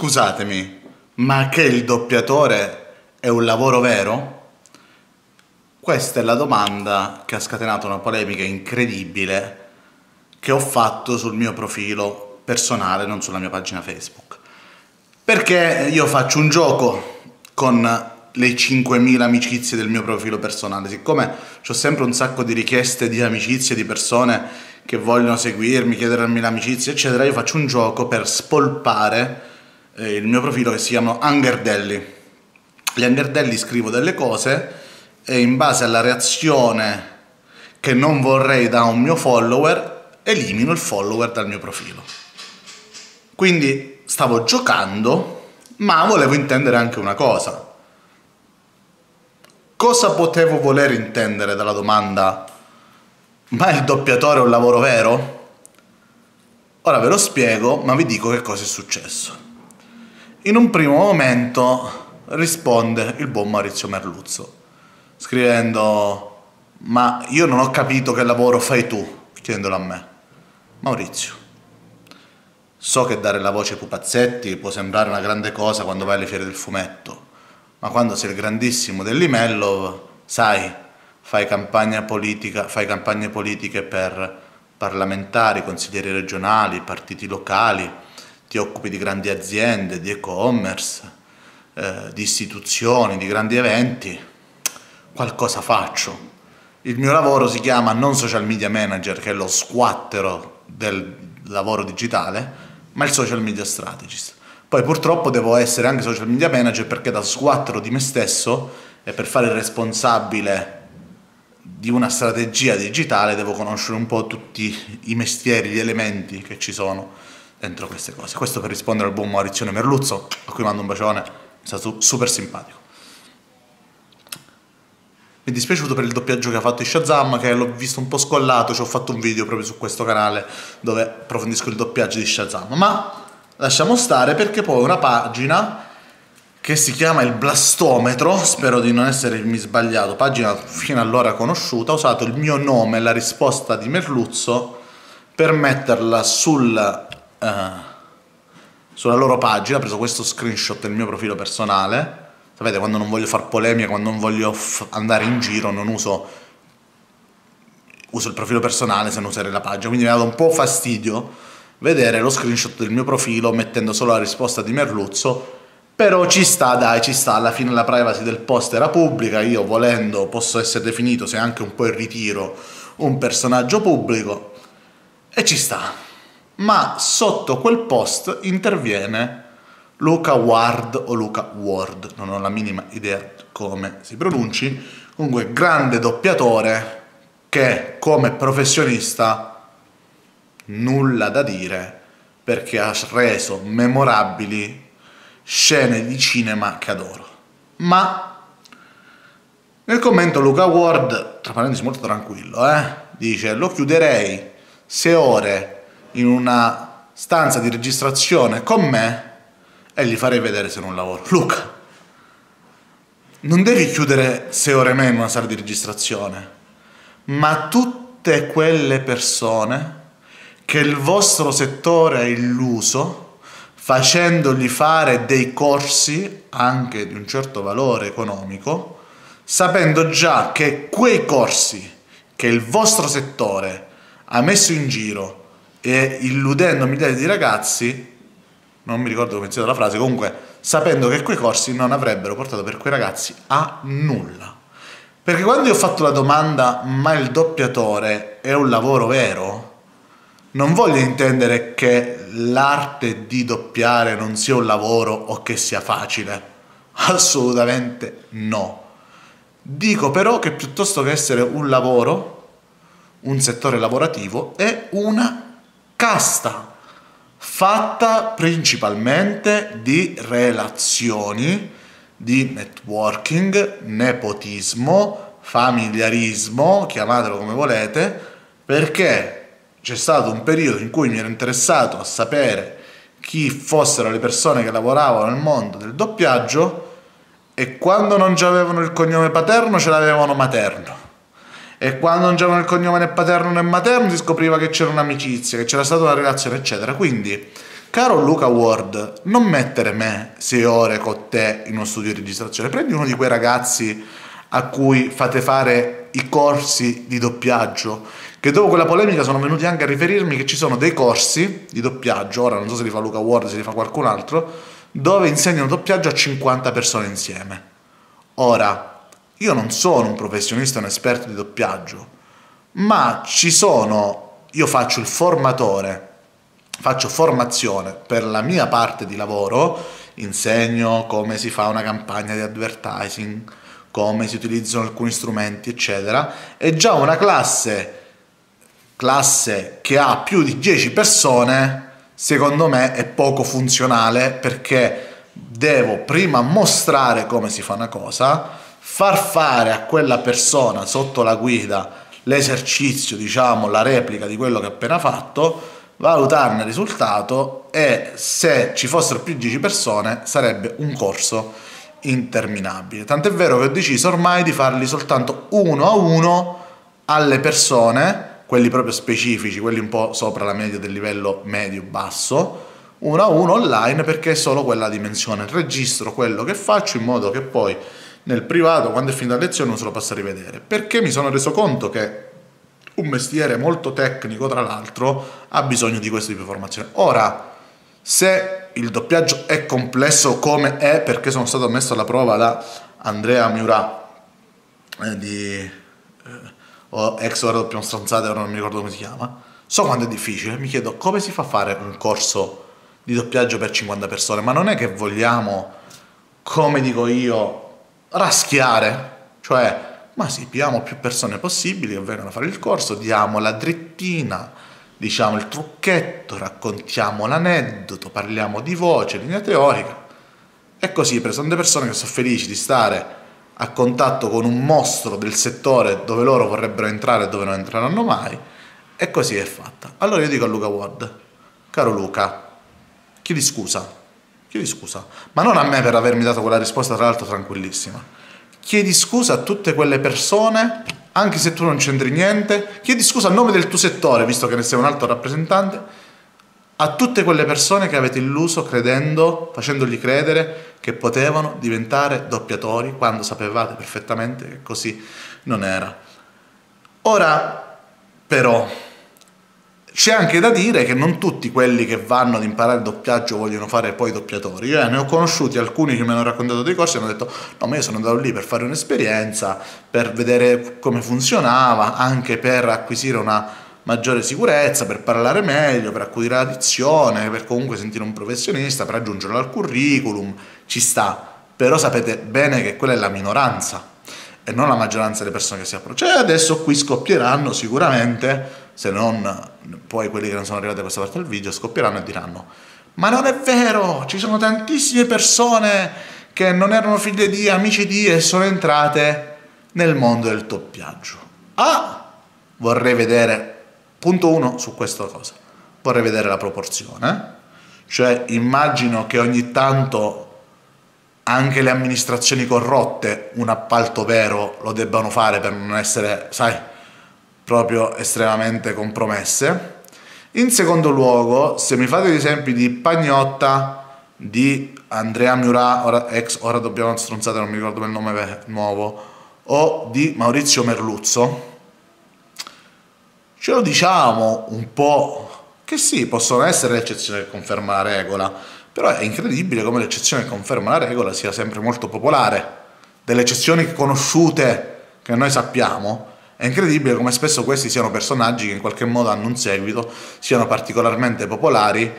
Scusatemi, ma che il doppiatore è un lavoro vero? Questa è la domanda che ha scatenato una polemica incredibile che ho fatto sul mio profilo personale, non sulla mia pagina Facebook. Perché io faccio un gioco con le 5.000 amicizie del mio profilo personale, siccome ho sempre un sacco di richieste di amicizie, di persone che vogliono seguirmi, chiedermi l'amicizia, eccetera, io faccio un gioco per spolpare eh, il mio profilo che si chiama Angerdelli. Gli Angerdelli scrivo delle cose e in base alla reazione che non vorrei da un mio follower, elimino il follower dal mio profilo. Quindi stavo giocando, ma volevo intendere anche una cosa. Cosa potevo voler intendere dalla domanda ma il doppiatore è un lavoro vero? Ora ve lo spiego, ma vi dico che cosa è successo. In un primo momento risponde il buon Maurizio Merluzzo, scrivendo ma io non ho capito che lavoro fai tu, chiedendolo a me. Maurizio, so che dare la voce ai pupazzetti può sembrare una grande cosa quando vai alle fiere del fumetto, ma quando sei il grandissimo dell'Imello, sai, fai politica, fai campagne politiche per parlamentari, consiglieri regionali, partiti locali, ti occupi di grandi aziende, di e-commerce, eh, di istituzioni, di grandi eventi, qualcosa faccio. Il mio lavoro si chiama non social media manager, che è lo squattero del lavoro digitale, ma il social media strategist. Poi purtroppo devo essere anche social media manager perché da squattero di me stesso e per fare il responsabile di una strategia digitale devo conoscere un po' tutti i mestieri, gli elementi che ci sono dentro queste cose. Questo per rispondere al buon Maurizio Merluzzo, a cui mando un bacione, è stato super simpatico. Mi è dispiaciuto per il doppiaggio che ha fatto di Shazam, che l'ho visto un po' scollato, ci ho fatto un video proprio su questo canale dove approfondisco il doppiaggio di Shazam, ma lasciamo stare perché poi una pagina che si chiama il blastometro, spero di non essermi sbagliato, pagina fino allora conosciuta, ho usato il mio nome, la risposta di Merluzzo, per metterla sul eh, sulla loro pagina, ho preso questo screenshot del mio profilo personale. Sapete, quando non voglio fare polemica, quando non voglio andare in giro, non uso, uso il profilo personale se non usare la pagina. Quindi mi ha dato un po' fastidio vedere lo screenshot del mio profilo mettendo solo la risposta di Merluzzo. Però ci sta, dai, ci sta. Alla fine la privacy del post era pubblica. Io volendo posso essere definito, se anche un po' in ritiro, un personaggio pubblico. E ci sta ma sotto quel post interviene Luca Ward o Luca Ward, non ho la minima idea come si pronunci, comunque grande doppiatore che come professionista nulla da dire perché ha reso memorabili scene di cinema che adoro. Ma nel commento Luca Ward, tra parentesi molto tranquillo, eh, dice lo chiuderei se ore in una stanza di registrazione con me e gli farei vedere se non lavoro. Luca, non devi chiudere sei ore me in una sala di registrazione, ma tutte quelle persone che il vostro settore ha illuso facendogli fare dei corsi anche di un certo valore economico, sapendo già che quei corsi che il vostro settore ha messo in giro e illudendo migliaia di ragazzi, non mi ricordo come sia la frase, comunque sapendo che quei corsi non avrebbero portato per quei ragazzi a nulla. Perché quando io ho fatto la domanda ma il doppiatore è un lavoro vero? Non voglio intendere che l'arte di doppiare non sia un lavoro o che sia facile. Assolutamente no. Dico però che piuttosto che essere un lavoro, un settore lavorativo, è una casta fatta principalmente di relazioni, di networking, nepotismo, familiarismo, chiamatelo come volete, perché c'è stato un periodo in cui mi ero interessato a sapere chi fossero le persone che lavoravano nel mondo del doppiaggio e quando non avevano il cognome paterno ce l'avevano materno e quando non c'erano il cognome né paterno né materno si scopriva che c'era un'amicizia, che c'era stata una relazione, eccetera. Quindi caro Luca Ward, non mettere me sei ore con te in uno studio di registrazione, prendi uno di quei ragazzi a cui fate fare i corsi di doppiaggio, che dopo quella polemica sono venuti anche a riferirmi che ci sono dei corsi di doppiaggio, ora non so se li fa Luca Ward, se li fa qualcun altro, dove insegnano doppiaggio a 50 persone insieme. Ora, io non sono un professionista, un esperto di doppiaggio, ma ci sono, io faccio il formatore, faccio formazione per la mia parte di lavoro, insegno come si fa una campagna di advertising, come si utilizzano alcuni strumenti, eccetera, e già una classe, classe che ha più di 10 persone, secondo me è poco funzionale perché devo prima mostrare come si fa una cosa, far fare a quella persona sotto la guida l'esercizio, diciamo, la replica di quello che ha appena fatto, valutarne il risultato e se ci fossero più di 10 persone sarebbe un corso interminabile. Tant'è vero che ho deciso ormai di farli soltanto uno a uno alle persone, quelli proprio specifici, quelli un po' sopra la media del livello medio-basso, uno a uno online perché è solo quella dimensione. Registro quello che faccio in modo che poi nel privato, quando è finita la lezione, non se lo possa rivedere. Perché mi sono reso conto che un mestiere molto tecnico, tra l'altro, ha bisogno di questo tipo di formazione. Ora, se il doppiaggio è complesso come è, perché sono stato messo alla prova da Andrea Miura eh, di eh, o ex ora doppiamo stronzate, ora non mi ricordo come si chiama, so quanto è difficile, mi chiedo come si fa a fare un corso di doppiaggio per 50 persone, ma non è che vogliamo, come dico io, raschiare, cioè ma sì, pigliamo più persone possibili che vengono a fare il corso, diamo la drittina, diciamo il trucchetto, raccontiamo l'aneddoto, parliamo di voce, linea teorica. E così, sono delle persone che sono felici di stare a contatto con un mostro del settore dove loro vorrebbero entrare e dove non entreranno mai. E così è fatta. Allora io dico a Luca Ward, caro Luca, chiedi scusa, chiedi scusa, ma non a me per avermi dato quella risposta, tra l'altro tranquillissima chiedi scusa a tutte quelle persone, anche se tu non c'entri niente, chiedi scusa a nome del tuo settore, visto che ne sei un alto rappresentante, a tutte quelle persone che avete illuso credendo, facendogli credere che potevano diventare doppiatori quando sapevate perfettamente che così non era. Ora, però, c'è anche da dire che non tutti quelli che vanno ad imparare doppiaggio vogliono fare poi doppiatori. Io eh, ne ho conosciuti alcuni che mi hanno raccontato dei corsi e hanno detto no, ma io sono andato lì per fare un'esperienza, per vedere come funzionava, anche per acquisire una maggiore sicurezza, per parlare meglio, per accudire la dizione, per comunque sentire un professionista, per aggiungerlo al curriculum, ci sta. Però sapete bene che quella è la minoranza e non la maggioranza delle persone che si approcciano. E adesso qui scoppieranno sicuramente se non poi quelli che non sono arrivati a questa parte del video scoppieranno e diranno ma non è vero, ci sono tantissime persone che non erano figlie di amici di e sono entrate nel mondo del doppiaggio. Ah, vorrei vedere, punto uno su questa cosa, vorrei vedere la proporzione, cioè immagino che ogni tanto anche le amministrazioni corrotte un appalto vero lo debbano fare per non essere, sai, proprio estremamente compromesse. In secondo luogo, se mi fate gli esempi di Pagnotta, di Andrea Miura, ora, ex, ora dobbiamo stronzare, non mi ricordo il nome nuovo, o di Maurizio Merluzzo, ce lo diciamo un po' che sì, possono essere le eccezioni che conferma la regola, però è incredibile come l'eccezione che conferma la regola sia sempre molto popolare. Delle eccezioni conosciute che noi sappiamo, è incredibile come spesso questi siano personaggi che in qualche modo hanno un seguito, siano particolarmente popolari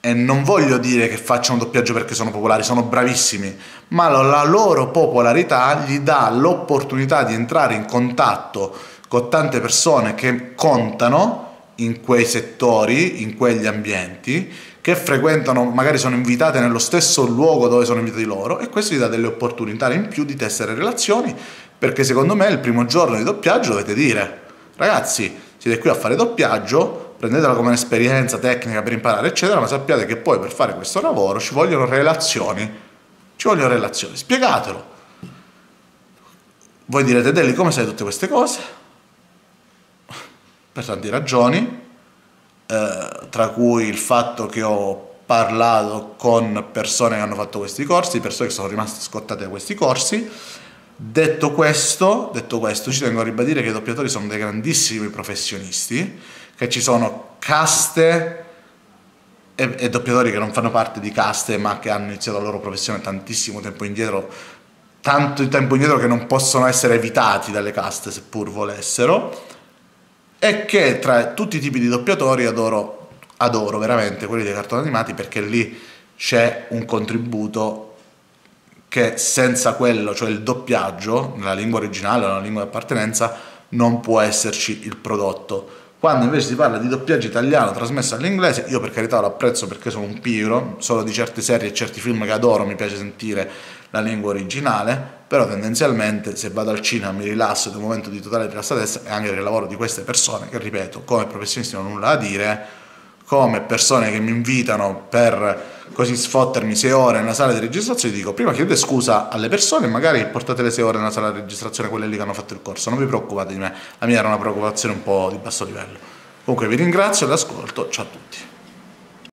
e non voglio dire che facciano doppiaggio perché sono popolari, sono bravissimi, ma la loro popolarità gli dà l'opportunità di entrare in contatto con tante persone che contano in quei settori, in quegli ambienti, che frequentano, magari sono invitate nello stesso luogo dove sono invitati loro e questo gli dà delle opportunità in più di tessere relazioni perché secondo me il primo giorno di doppiaggio dovete dire ragazzi siete qui a fare doppiaggio prendetela come un'esperienza tecnica per imparare eccetera ma sappiate che poi per fare questo lavoro ci vogliono relazioni ci vogliono relazioni spiegatelo voi direte Deli come sai tutte queste cose per tante ragioni eh, tra cui il fatto che ho parlato con persone che hanno fatto questi corsi, persone che sono rimaste scottate da questi corsi. Detto questo, detto questo, ci tengo a ribadire che i doppiatori sono dei grandissimi professionisti, che ci sono caste e, e, doppiatori che non fanno parte di caste ma che hanno iniziato la loro professione tantissimo tempo indietro, tanto tempo indietro che non possono essere evitati dalle caste seppur volessero, e che tra tutti i tipi di doppiatori adoro, adoro veramente quelli dei cartoni animati perché lì c'è un contributo che senza quello, cioè il doppiaggio, nella lingua originale o nella lingua di appartenenza, non può esserci il prodotto. Quando invece si parla di doppiaggio italiano trasmesso all'inglese, io per carità lo apprezzo perché sono un piro, solo di certe serie e certi film che adoro mi piace sentire la lingua originale, però tendenzialmente se vado al cinema mi rilasso ed è un momento di totale rilassatezza e anche il lavoro di queste persone che ripeto come professionisti non ho nulla da dire come persone che mi invitano per così sfottermi sei ore nella sala di registrazione, dico prima chiedete scusa alle persone, magari portate le sei ore nella sala di registrazione, quelle lì che hanno fatto il corso, non vi preoccupate di me, la mia era una preoccupazione un po' di basso livello. Comunque vi ringrazio e l'ascolto, ciao a tutti.